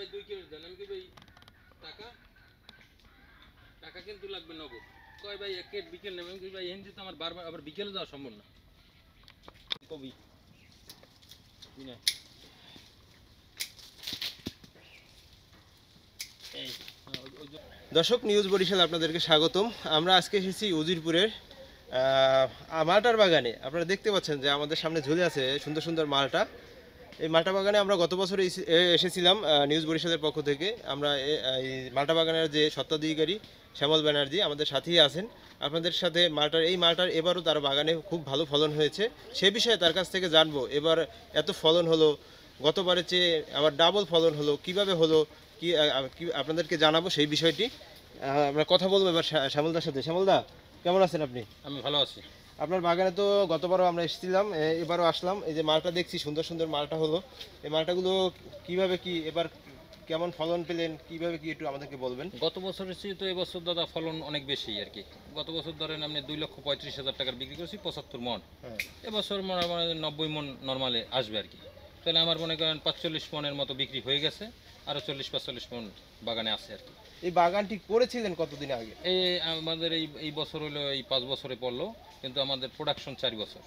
ভাই দুই কিলো দেন, আমি কি ভাই টাকা টাকা কিন্তু লাগবে কয় ভাই, এক কেট বিকেল নেবেন? কি ভাই তো আমার বারবার, আবার বিকেলে যাওয়া সম্ভব না। কবি। দর্শক, নিউজ বরিশাল আপনাদেরকে স্বাগতম। আমরা আজকে এসেছি উজিরপুরের মালটার বাগানে। আপনারা দেখতে পাচ্ছেন যে আমাদের সামনে ঝুলে আছে সুন্দর সুন্দর মালটা। এই মালটা বাগানে আমরা গত বছর এসেছিলাম নিউজ বরিশালের পক্ষ থেকে। আমরা এই মালটা বাগানের যে স্বত্বাধিকারী শ্যামল ব্যানার্জি আমাদের সাথেই আছেন। আপনাদের সাথে মালটার এই মালটার এবারও তার বাগানে খুব ভালো ফলন হয়েছে। সে বিষয়ে তার কাছ থেকে জানব, এবার এত ফলন হলো, গতবারের চেয়ে আবার ডাবল ফলন হলো, কীভাবে হলো, কি আপনাদেরকে জানাব সেই বিষয়টি। আমরা কথা বলব এবার শ্যা- শ্যামলদার সাথে। শ্যামলদা, কেমন আছেন আপনি? আমি ভালো আছি। আপনার বাগানে তো গতবারও আমরা এসেছিলাম এবারও আসলাম। এই যে মালটা দেখছি সুন্দর সুন্দর মালটা হলো। এই মালটাগুলো কীভাবে কি এবার কেমন ফলন পেলেন কীভাবে কি একটু আমাদেরকে বলবেন? গত বছরের চেয়ে তো এবছর দাদা ফলন অনেক বেশি আর কি। গত বছর ধরেন আপনি দুই লক্ষ পঁয়ত্রিশ হাজার টাকার বিক্রি করছি পঁচাত্তর মন। হ্যাঁ। এবছর মনে হয় নব্বই মন নর্মালে আসবে আর কি। তাহলে আমার মনে করেন পাঁচচল্লিশ মনের মতো বিক্রি হয়ে গেছে আরও চল্লিশ পাঁচচল্লিশ মন বাগানে আছে আর কি। এই বাগানটি করেছিলেন কতদিন আগে? এই আমাদের এই এই বছর হলো এই পাঁচ বছরে পড়ল। কিন্তু আমাদের প্রোডাকশন চার বছর।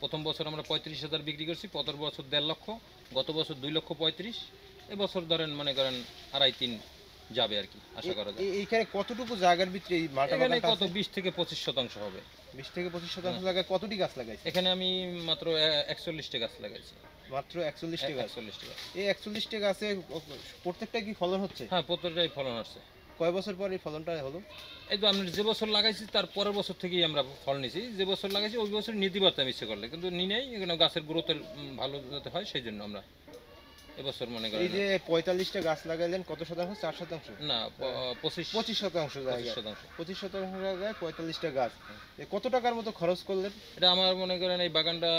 প্রথম বছর আমরা পঁয়ত্রিশ হাজার বিক্রি করছি পরের বছর দেড় লক্ষ গত বছর দুই লক্ষ পঁয়ত্রিশ এবছর ধরেন মনে করেন আড়াই তিন যাবে আর কি আশা করা যায়। এইখানে কতটুকু জায়গার ভিতরে এই মালটা এখানে কত বিশ থেকে পঁচিশ শতাংশ হবে। বিশ থেকে পঁচিশ শতাংশ জায়গায় কতটি গাছ লাগাইছে এখানে আমি মাত্র একচল্লিশটা গাছ লাগাইছি। মাত্র একচল্লিশটি গাছ। একচল্লিশটা গাছ। এই একচল্লিশটি গাছে প্রত্যেকটা কি ফলন হচ্ছে? হ্যাঁ প্রত্যেকটাই ফলন আসছে। কয় বছর পর এই ফলনটা হলো? এই তো আমি যে বছর লাগাইছি, তার পরের বছর থেকেই আমরা ফল নিয়েছি যে বছর লাগাইছি, ওই বছর নিতে পারতাম ইচ্ছে করলে। কিন্তু নিয়ে নেই গাছের গ্রোথের ভালো যাতে হয়, সেই জন্য আমরা এবছর মনে করেন এই যে পঁয়তাল্লিশটা গাছ লাগাইলেন কত শতাংশ? চার শতাংশ? না পঁচিশ পঁচিশ শতাংশ জায়গায়। শতাংশ। পঁচিশ শতাংশ জায়গায় পঁয়তাল্লিশটা গাছ। কত টাকার মতো খরচ করলেন? এটা আমার মনে করেন এই বাগানটা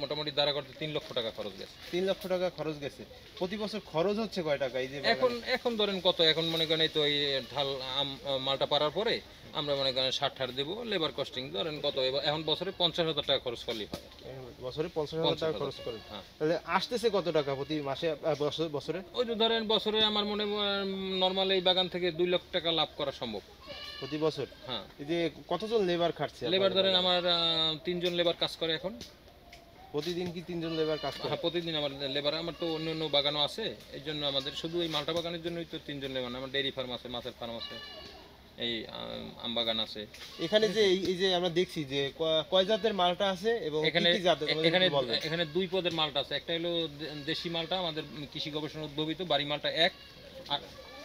মোটামুটি দাঁড়া করতে তিন লক্ষ টাকা খরচ গেছে। তিন লক্ষ টাকা খরচ গেছে। প্রতি বছর খরচ হচ্ছে কয় টাকা এই যে এখন এখন ধরেন কত? এখন মনে করেন এই তো এই ঢাল আম মালটা পারার পরে আমরা মনে করেন ষাট ঠাট দেবো লেবার কস্টিং ধরেন কত? এখন বছরে পঞ্চাশ হাজার টাকা খরচ করলেই হয়। বছরে পঞ্চাশ হাজার টাকা খরচ করেন হ্যাঁ। তাহলে আসতেছে কত টাকা প্রতি মাসে বছরে ওই যে ধরেন বছরে আমার মনে নর্মাল এই বাগান থেকে দুই লক্ষ টাকা লাভ করা সম্ভব। প্রতি বছর? হ্যাঁ। এই যে কতজন লেবার খাটছে লেবার ধরেন আমার তিনজন লেবার কাজ করে এখন। প্রতিদিন কি তিনজন লেবার কাজ করে? হ্যাঁ প্রতিদিন আমার লেবার আমার তো অন্য অন্য বাগানও আছে। এই জন্য আমাদের শুধু এই মালটা বাগানের জন্যই তো তিনজন লেবার আমার ডেয়ারি ফার্ম আছে মাছের ফার্ম আছে। এই আম, বাগান আছে। এখানে যে এই- যে আমরা দেখছি যে কয় জাতের মালটা আছে এবং কি এখানে এখানে এখানে দুই পদের মালটা আছে। একটা হলো দেশি মালটা আমাদের কৃষি গবেষণা উদ্ভাবিত বাড়ি মালটা এক আর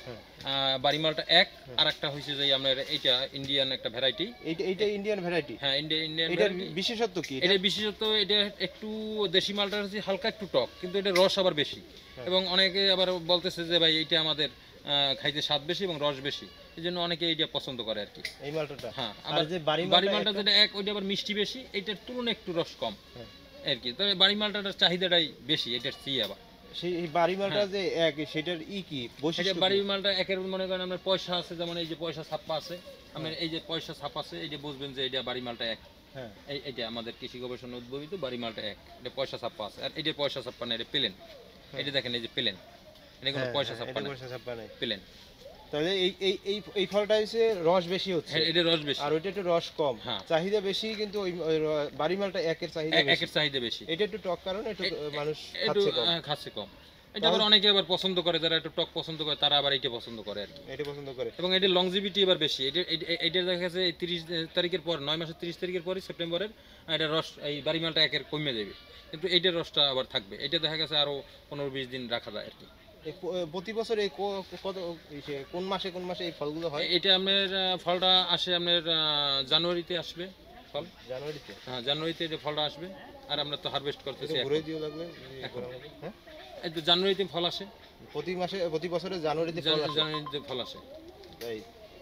হ্যাঁ। বাড়ি মালটা এক আর একটা হয়েছে যে আপনার এইটা ইন্ডিয়ান একটা ভ্যারাইটি এইটা এইটা ইন্ডিয়ান ভ্যারাইটি হ্যাঁ ইন্ডিয়ান ইন্ডিয়ান এটার বিশেষত্ব কি এটা? বিশেষত্ব এটা একটু দেশি মালটা হচ্ছে হালকা একটু টক কিন্তু এটা রস আবার বেশি। হ্যাঁ। এবং অনেকে আবার বলতেছে যে ভাই এটা আমাদের খাইতে স্বাদ বেশি এবং রস বেশি। এই জন্য অনেকে এইটা পছন্দ করে আর কি। এই মালটাটা? হ্যাঁ আবার যে বাড়ি বাড়ি মালটা যেটা এক ওইটা আবার মিষ্টি বেশি এইটার তুলনায় একটু রস কম হ্যাঁ। আর কি। তবে বাড়ি মালটার চাহিদাটাই বেশি এটার চেয়ে আবার। সেই বাড়ি মালটা যে এক সেটার ই কি? এটা বৈশিষ্ট্য বাড়ি মালটা একের মনে করেন আপনার পয়সা আছে যেমন এই যে পয়সা ছাপ্পা আছে আপনার এই যে পয়সা ছাপ আছে এই যে বুঝবেন যে এটা বাড়ি মালটা এক। হ্যাঁ। এই এইটা আমাদের কৃষি গবেষণা উদ্ভাবিত বাড়ি মালটা এক এটা পয়সা ছাপ্পা আছে। আর যে পয়সা ছাপ্পা না এটা প্লেন। এটা দেখেন এই যে প্লেন। এটা কোনো হ্যাঁ, পয়সা হ্যাঁ, ছাপ্পা এটা না। পয়সা ছাপ্পা নাই। প্লেন। তাহলে এই এই এই এই ফলটা হচ্ছে রস বেশি হচ্ছে। হ্যাঁ এটা রস বেশি। আর ওইটা একটু রস কম। হ্যাঁ। চাহিদা বেশি কিন্তু ওই বাড়ি মালটা একের চাহিদা একের চাহিদা বেশি। এটা একটু টক কারণে একটু মানুষ খাচ্ছে কম। খাচ্ছে কম। এটা আবার অনেকে আবার পছন্দ করে যারা একটু টক পছন্দ করে তারা আবার এটা পছন্দ করে আর কি। এটা পছন্দ করে। এবং এটার লংজিভিটি এবার বেশি। এটা এটা- এটা দেখা গেছে এই তিরিশ তারিখের পর নয় মাসের তিরিশ তারিখের পরে সেপ্টেম্বরের এটা রস এই বাড়ি মালটা একের কমে যাবে। কিন্তু এইটার রসটা আবার থাকবে। এটা দেখা গেছে আরও পনেরো বিশ দিন রাখা যায় আর কি। প্রতি বছর এই কত কোন মাসে কোন মাসে এই ফলগুলো হয়? এটা আপনার ফলটা আসে আপনার জানুয়ারিতে আসবে ফল। জানুয়ারিতে? হ্যাঁ জানুয়ারিতে এটা ফলটা আসবে আর আমরা তো হারভেস্ট করতেছি ঘুরে দিও লাগবে এই হ্যাঁ? এই তো জানুয়ারিতে ফল আসে। প্রতি মাসে প্রতি বছরে জানুয়ারিতে ফল আসে? জানুয়ারিতে ফল আসে। তাই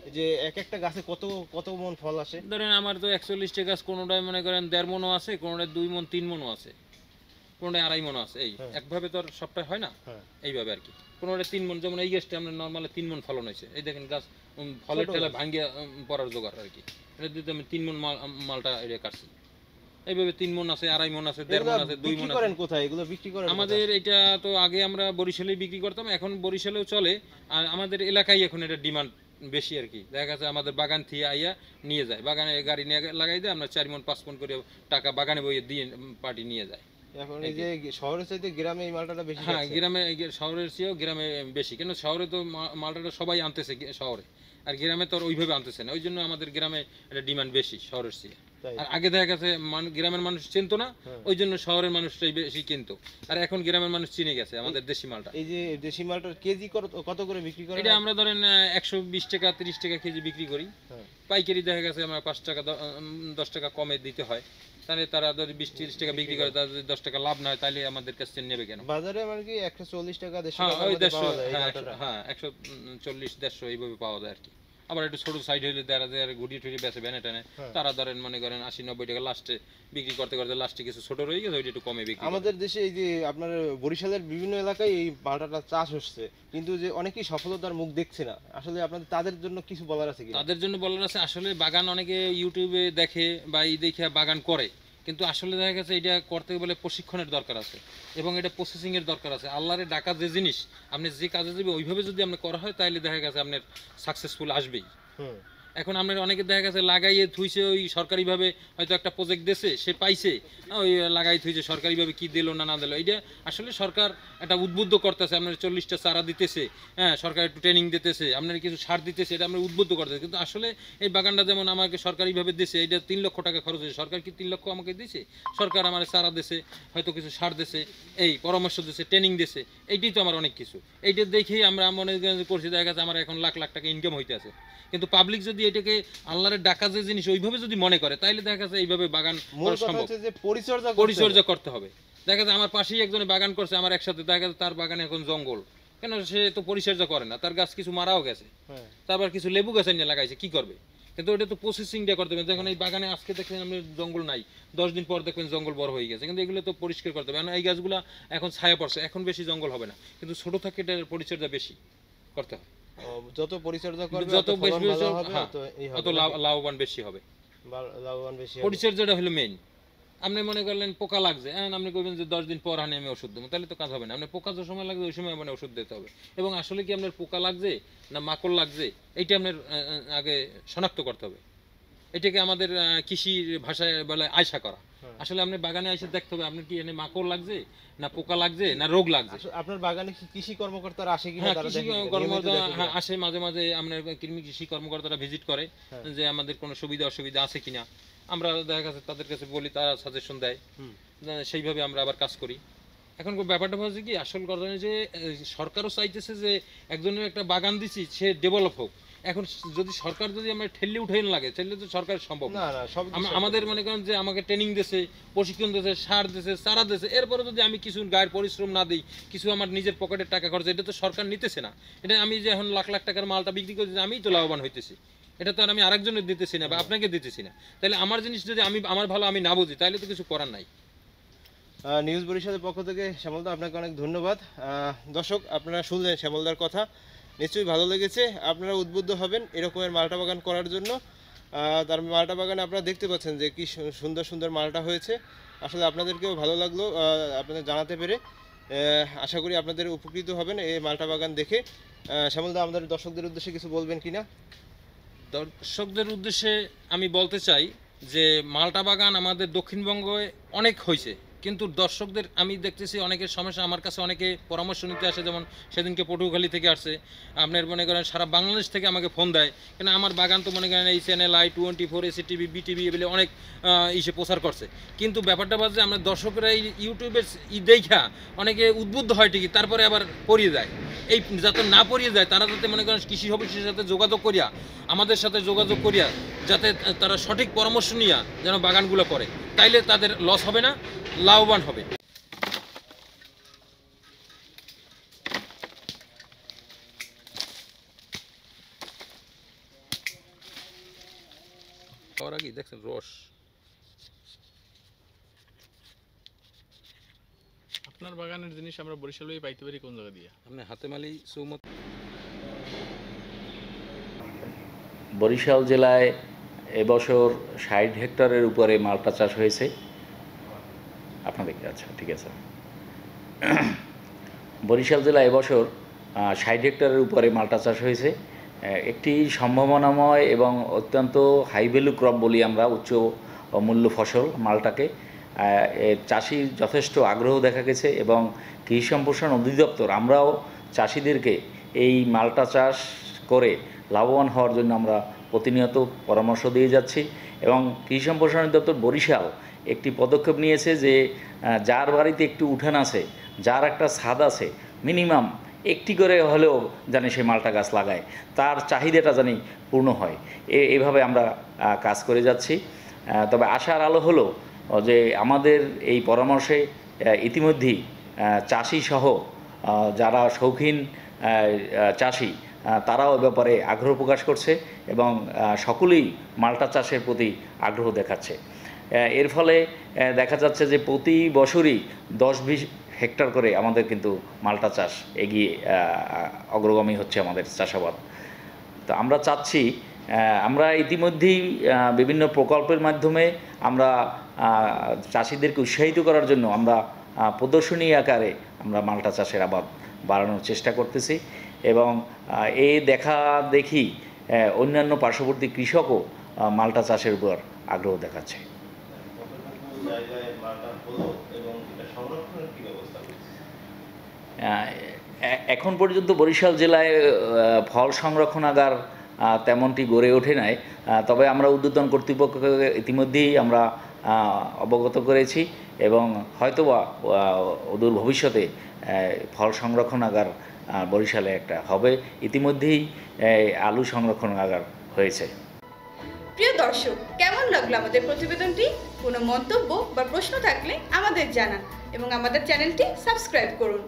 এই যে এক একটা গাছে কত কত মন ফল আসে? ধরেন আমার তো একচল্লিশটা গাছ কোনোটায় মনে করেন দেড় মনও আছে কোনোটায় দুই মন তিন মনও আছে। আড়াই মনও আছে এই হ্যাঁ। একভাবে তো আর সবটাই হয় না? হ্যাঁ। এইভাবে আর কি। কোনোটা তিন মন যেমন এই গাছটা আমরা নর্মালি তিন মন ফলন হয়েছে। এই দেখেন গাছ ফলের ছোট টেলা ভাঙ্গিয়া পড়ার জোগাড় আর কি। এটা দিতে আমি তিন মন মাল মালটা এটা কাটছি। এইভাবে তিন মন আছে আড়াই মন আছে দেড় মন আছে দুই মন করেন কোথায়? এগুলো বিক্রি করেন আমাদের এটা তো আগে আমরা বরিশালে বিক্রি করতাম এখন বরিশালেও চলে। আর আমাদের এলাকায় এখন এটা ডিমান্ড বেশি আর কি। দেখা যাচ্ছে আমাদের বাগান থেকে আইয়া নিয়ে যায়। বাগানে গাড়ি নিয়ে লাগাই দেয় আমরা চার মন পাঁচ মন করে টাকা বাগানে বইয়ে দিয়ে পার্টি নিয়ে যায়? এখন এই যে শহরের চাইতে গ্রামে এই মালটাটা বেশি হ্যাঁ গ্রামে শহরের চেয়েও গ্রামে বেশি। কেন শহরে তো মালটা মালটাটা সবাই আনতেছে শহরে। আর গ্রামে তো আর ওইভাবে আনতেছে না। ওই জন্য আমাদের গ্রামে এটা ডিমান্ড বেশি শহরের চেয়ে। আর আগে দেখা গেছে গ্রামের মানুষ চিনতো না হ্যাঁ। ওই জন্য শহরের মানুষটাই বেশি কিনতো। আর এখন গ্রামের মানুষ চিনে গেছে আমাদের দেশি মালটা। এই যে দেশি মালটার কেজি কত- করে বিক্রি করেন? এটা আমরা ধরেন একশো বিশ টাকা তিরিশ টাকা কেজি বিক্রি করি। হ্যাঁ। পাইকারি দেখা গেছে আমরা পাঁচ টাকা দশ টাকা কমে দিতে হয়। তাহলে তারা যদি বিশ তিরিশ টাকা বিক্রি করে তাদের যদি দশ টাকা লাভ না হয় তাহলে আমাদের কাছ নেবে কেন? বাজারে মানে কি একশো চল্লিশ টাকা দেড়শো হ্যাঁ হ্যাঁ একশো চল্লিশ দেড়শো এইভাবে পাওয়া যায় আর কি। আবার একটু ছোট সাইড হইলে যারা যারা গুড়ি টুড়ি বেছে ভ্যানে টানে হ্যাঁ। তারা ধরেন মনে করেন আশি নব্বই টাকা লাস্টে বিক্রি করতে করতে লাস্টে কিছু ছোট রয়ে গেছে ওইটা একটু কমে বিক্রি আমাদের দেশে এই যে আপনার বরিশালের বিভিন্ন এলাকায় এই মালটাটা চাষ হচ্ছে কিন্তু যে অনেকেই সফলতার মুখ দেখছে না। আসলে আপনাদের তাদের জন্য কিছু বলার আছে কি তাদের জন্য বলার আছে আসলে বাগান অনেকে ইউটিউবে দেখে বা এই দেখে বাগান করে। কিন্তু আসলে দেখা গেছে এটা করতে বলে প্রশিক্ষণের দরকার আছে এবং এটা প্রসেসিংয়ের দরকার আছে। আল্লাহরে ডাকা যে জিনিস, আপনি যে কাজে যাবে ওইভাবে যদি আপনি করা হয় তাহলে দেখা গেছে আপনার সাকসেসফুল আসবেই। হুম। এখন আপনার অনেকে দেখা গেছে লাগাইয়ে থুইছে, ওই সরকারিভাবে হয়তো একটা প্রজেক্ট দিয়েছে সে পাইছে। ওই লাগাই থুইছে, সরকারিভাবে কি দিল না না দিল এটা আসলে সরকার একটা উদ্বুদ্ধ করতেছে, আপনার চল্লিশটা চারা দিতেছে হ্যাঁ সরকার একটু ট্রেনিং দিতেছে, আপনার কিছু সার দিতেছে, এটা আমরা উদ্বুদ্ধ করতেছে। কিন্তু আসলে এই বাগানটা যেমন আমাকে সরকারিভাবে দিছে এটা তিন লক্ষ টাকা খরচ হয়েছে। সরকার কি তিন লক্ষ আমাকে দিছে? সরকার আমার চারা দিছে, হয়তো কিছু সার দিছে, এই পরামর্শ দিছে ট্রেনিং দিছে, এইটাই তো আমার অনেক কিছু। এইটা দেখেই আমরা মনে করছি, দেখা গেছে আমার এখন লাখ লাখ টাকা ইনকাম হইতে আছে কিন্তু পাবলিক যদি এটাকে আল্লাহরের ডাকা যে জিনিস ওইভাবে যদি মনে করে তাইলে দেখা যাচ্ছে এইভাবে বাগান সম্ভব। পরিচর্যা করতে হবে। দেখা যাচ্ছে আমার পাশেই একজনে বাগান করছে আমার একসাথে দেখা যাচ্ছে তার বাগানে এখন জঙ্গল। কেন সে তো পরিচর্যা করে না তার গাছ কিছু মারাও গেছে। হ্যাঁ। তারপর কিছু লেবু গাছ নিয়ে লাগাইছে কি করবে? কিন্তু ওটা তো প্রসেসিংটা করতে হবে। যখন এই বাগানে আজকে দেখবেন আপনি জঙ্গল নাই দশ দিন পর দেখবেন জঙ্গল বড় হয়ে গেছে। কিন্তু এগুলো তো পরিষ্কার করতে হবে। কারণ এই গাছগুলো এখন ছায়া পড়ছে এখন বেশি জঙ্গল হবে না। কিন্তু ছোট থাকে এটার পরিচর্যা বেশি করতে হবে যত পরিচর্যা করবে যত বেশি হ্যাঁ, তত লাভ- লাভবান বেশি হবে। লাভবান বেশি হবে। পরিচর্যাটা হলো মেইন আপনি মনে করলেন পোকা লাগছে হ্যাঁ আপনি করবেন যে দশ দিন পর হানি আমি ওষুধ দেবো তাহলে তো কাজ হবে না। আপনি পোকা যে সময় লাগবে ওই সময় মানে ওষুধ দিতে হবে। এবং আসলে কি আপনার পোকা লাগছে না মাকড় লাগছে এইটা আপনার আগে শনাক্ত করতে হবে। এটাকে আমাদের কৃষির ভাষায় বলে আয়সা করা। হ্যাঁ। আসলে আপনি বাগানে এসে দেখতে হবে আপনার কি এনে মাকড় লাগছে না পোকা লাগছে না রোগ লাগছে? আপনার বাগানে কি কৃষি কর্মকর্তারা আসে কিনা হ্যাঁ তারা কৃষি কর্মকর্তা আসে মাঝে মাঝে আমরা কৃষি কৃষি কর্মকর্তারা ভিজিট করে হ্যাঁ। যে আমাদের কোনো সুবিধা অসুবিধা আছে কিনা। আমরা দেখা গেছে তাদের কাছে বলি তারা সাজেশন দেয়। সেইভাবে আমরা আবার কাজ করি। এখন ব্যাপারটা হচ্ছে কি আসল কথা যে সরকারও চাইতেছে যে একজনের একটা বাগান দিছি সে ডেভেলপ হোক। এখন যদি সরকার যদি আমরা ঠেললে উঠে লাগে তাহলে তো সরকার সম্ভব। না আমাদের মনে করেন যে আমাকে ট্রেনিং দিয়েছে প্রশিক্ষণ দিয়েছে সার দিয়েছে চারা দিয়েছে এরপরে যদি আমি কিছু গায়ের পরিশ্রম না দিই কিছু আমার নিজের পকেটের টাকা খরচ এটা তো সরকার নিতেছে না। এটা আমি যে এখন লাখ লাখ টাকার মালটা বিক্রি করছি আমিই তো লাভবান হইতেছি। এটা তো আর আমি আরেকজনের দিতেছি না বা আপনাকে দিতেছি না। তাহলে আমার জিনিস যদি আমি আমার ভালো আমি না বুঝি তাহলে তো কিছু করার নাই। নিউজ বরিশালের পক্ষ থেকে শ্যামলদা আপনাকে অনেক ধন্যবাদ। দর্শক আপনারা শুনলেন শ্যামলদার কথা। নিশ্চয়ই ভালো লেগেছে। আপনারা উদ্বুদ্ধ হবেন এরকমের মালটা বাগান করার জন্য। তার মালটা বাগানে আপনারা দেখতে পাচ্ছেন যে কি সুন্দর সুন্দর মালটা হয়েছে। আসলে আপনাদেরকেও ভালো লাগল আপনাদের জানাতে পেরে। আশা করি আপনাদের উপকৃত হবেন এই মালটা বাগান দেখে। শ্যামলদা, আমাদের দর্শকদের উদ্দেশ্যে কিছু বলবেন কি না? দর্শকদের উদ্দেশ্যে আমি বলতে চাই যে মালটা বাগান আমাদের দক্ষিণবঙ্গে অনেক হয়েছে। কিন্তু দর্শকদের, আমি দেখতেছি অনেকের সমস্যা, আমার কাছে অনেকে পরামর্শ নিতে আসে, যেমন সেদিনকে পটুখালি থেকে আসে আপনার মনে করেন সারা বাংলাদেশ থেকে আমাকে ফোন দেয়। কেন আমার বাগান তো মনে করেন এই channel I twenty four AC TV BTV এগুলো অনেক ইসে প্রচার করছে। কিন্তু ব্যাপারটা বাজে আমরা দর্শকরা এই ইউটিউবের ই দেখা অনেকে উদ্বুদ্ধ হয় ঠিকই, তারপরে আবার পড়িয়ে দেয়। এই যাতে না পড়িয়ে যায় তারা যাতে মনে করেন কৃষি অফিসের সাথে যোগাযোগ করিয়া, আমাদের সাথে যোগাযোগ করিয়া, যাতে তারা সঠিক পরামর্শ নিয়া যেন বাগানগুলো করে। তাইলে তাদের লস হবে না লাভবান হবে। খাওয়ার দেখছেন রস। আপনার বাগানের জিনিস আমরা বরিশালে পাইতে পারি কোন জায়গা দিয়ে? আপনি হাতে মালি চৌমত বরিশাল জেলায় এবছর ষাট হেক্টরের উপরে মালটা চাষ হয়েছে। আপনাদেরকে আচ্ছা ঠিক আছে। বরিশাল জেলা এবছর ষাট হেক্টরের উপরে মালটা চাষ হয়েছে। একটি সম্ভাবনাময় এবং অত্যন্ত হাই ভ্যালু ক্রপ বলি আমরা, উচ্চ মূল্য ফসল মালটাকে। চাষির যথেষ্ট আগ্রহ দেখা গেছে এবং কৃষি সম্প্রসারণ অধিদপ্তর, আমরাও চাষিদেরকে এই মালটা চাষ করে লাভবান হওয়ার জন্য আমরা প্রতিনিয়ত পরামর্শ দিয়ে যাচ্ছি এবং কৃষি সম্প্রসারণ দপ্তর বরিশাল একটি পদক্ষেপ নিয়েছে যে যার বাড়িতে একটু উঠান আছে, যার একটা ছাদ আছে, মিনিমাম একটি করে হলেও জানি সে মালটা গাছ লাগায়, তার চাহিদাটা জানি পূর্ণ হয়। এ- এভাবে আমরা কাজ করে যাচ্ছি। তবে আশার আলো হলো যে, আমাদের এই পরামর্শে ইতিমধ্যেই চাষি সহ যারা শৌখিন চাষি তারাও ব্যাপারে আগ্রহ প্রকাশ করছে এবং সকলেই মালটা চাষের প্রতি আগ্রহ দেখাচ্ছে। এর ফলে দেখা যাচ্ছে যে প্রতি বছরই দশ বিশ হেক্টর করে আমাদের কিন্তু মালটা চাষ এগিয়ে অগ্রগামী হচ্ছে আমাদের চাষাবাদ। তো আমরা চাচ্ছি আমরা ইতিমধ্যেই বিভিন্ন প্রকল্পের মাধ্যমে আমরা চাষিদেরকে উৎসাহিত করার জন্য আমরা প্রদর্শনী আকারে আমরা মালটা চাষের আবাদ বাড়ানোর চেষ্টা করতেছি। এবং এই দেখা দেখি অন্যান্য পার্শ্ববর্তী কৃষকও মালটা চাষের উপর আগ্রহ দেখাচ্ছে। এ- এখন পর্যন্ত বরিশাল জেলায় ফল সংরক্ষণাগার তেমনটি গড়ে ওঠে নাই। তবে আমরা উদ্বোধন কর্তৃপক্ষকে ইতিমধ্যেই আমরা অবগত করেছি এবং হয়তোবা অদূর ভবিষ্যতে ফল সংরক্ষণাগার বরিশালে একটা হবে। ইতিমধ্যেই আলু সংরক্ষণাগার হয়েছে। প্রিয় দর্শক, কেমন লাগল আমাদের প্রতিবেদনটি? কোনো মন্তব্য বা প্রশ্ন থাকলে আমাদের জানান এবং আমাদের চ্যানেলটি সাবস্ক্রাইব করুন।